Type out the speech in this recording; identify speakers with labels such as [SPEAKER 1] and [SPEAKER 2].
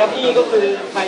[SPEAKER 1] แล้วพี่ก็คือไป